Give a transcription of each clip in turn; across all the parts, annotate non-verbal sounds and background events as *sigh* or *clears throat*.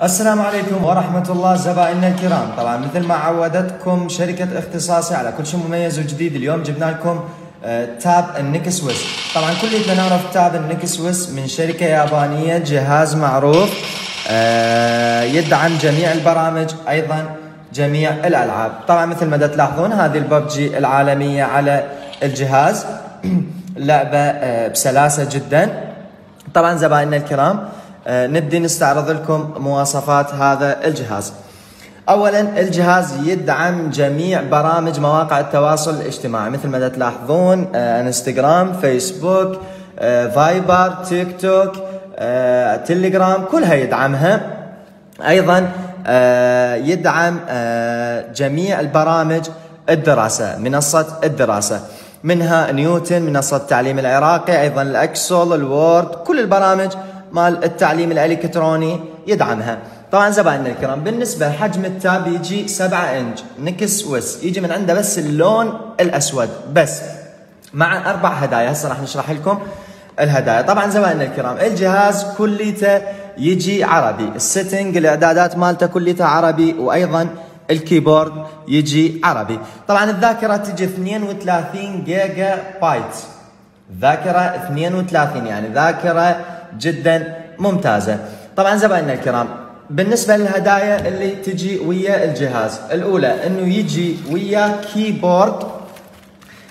السلام عليكم ورحمة الله زبائننا الكرام. طبعا مثل ما عودتكم شركة اختصاصي على كل شيء مميز وجديد اليوم جبنا لكم آه، tab ال Nexus طبعا كلنا نعرف tab ال Nexus من شركة يابانية جهاز معروف آه، يدعم جميع البرامج أيضا جميع الألعاب. طبعا مثل ما تلاحظون هذه الببجي العالمية على الجهاز. *clears throat* لعبة آه، بسلاسة جدا. طبعا زبائننا الكرام آه، نبدي نستعرض لكم مواصفات هذا الجهاز. اولا الجهاز يدعم جميع برامج مواقع التواصل الاجتماعي. مثل ما تلاحظون آه، انستغرام فيسبوك آه، فايبر تيك توك تليجرام كلها يدعمها. أيضا يدعم جميع البرامج الدراسة منصة الدراسة. منها نيوتن منصة التعليم العراقي أيضا ال Excel ال Word كل البرامج مال التعليم الالكتروني يدعمها. طبعا زبائننا الكرام بالنسبة لحجم ال tab يجي 7 inch Nexus يجي من عنده بس اللون الأسود بس. مع أربع هدايا هسه راح نشرح لكم الهدايا. طبعا زبائننا الكرام الجهاز كليته يجي عربي ال setting الإعدادات مالته كليته عربي وأيضا ال keyboard يجي عربي. طبعا الذاكرة تجي 32 جيجا بايت. ذاكرة 32 يعني ذاكرة جدا ممتازة. طبعا زبائننا الكرام بالنسبة للهدايا اللي تجي ويا الجهاز الأولى أنه يجي ويا keyboard.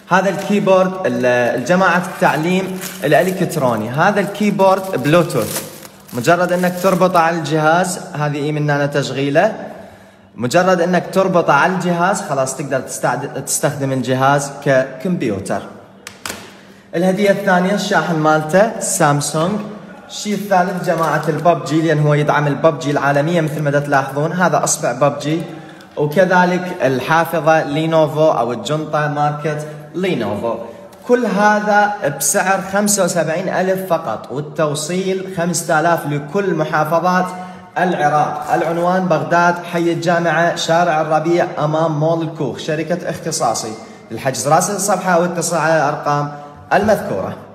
هذا ال keyboard الجماعة التعليم الإلكتروني. هذا الكيبورد بلوتوث. مجرد إنك تربطه على الجهاز هذه ايمننا تشغيله. مجرد إنك تربطه على الجهاز خلاص تقدر تستخدم الجهاز ككمبيوتر. الهدية الثانية الشاحن مالته سامسونج. الشيء الثالث جماعة الببجي لأن هو يدعم الببجي العالمية مثل ما تلاحظون. هذا أصبع ببجي. وكذلك الحافظة لينوفو أو الجنطة ماركة لينوفو. كل هذا بسعر 75 ألف فقط والتوصيل 5000 لكل محافظات العراق. العنوان بغداد حي الجامعة شارع الربيع أمام مول الكوخ شركة اختصاصي. للحجز راسل الصفحة واتصل على الأرقام المذكورة.